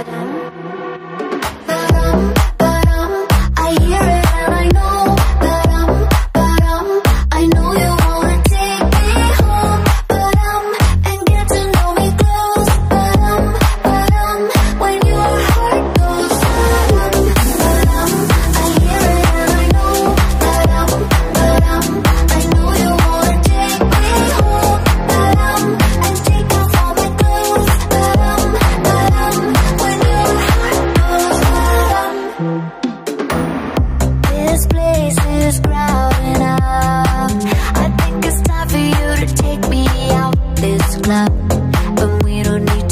Amsterdam. club, but we don't need